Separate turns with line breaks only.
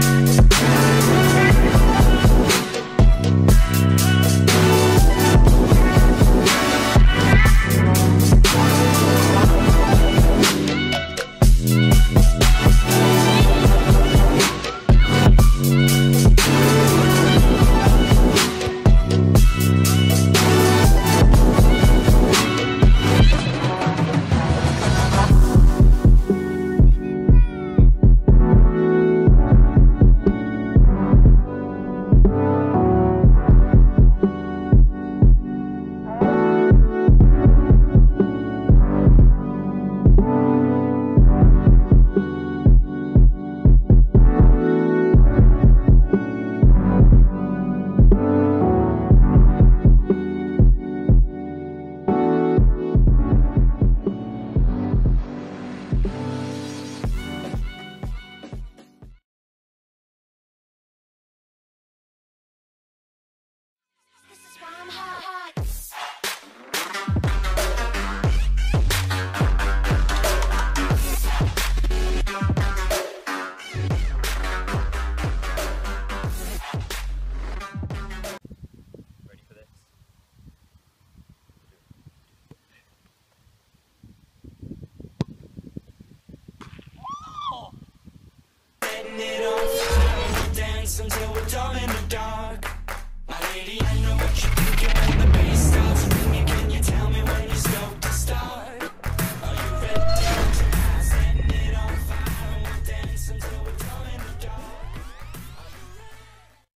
Yeah. Until we're dumb in the dark. My lady, I know what you're thinking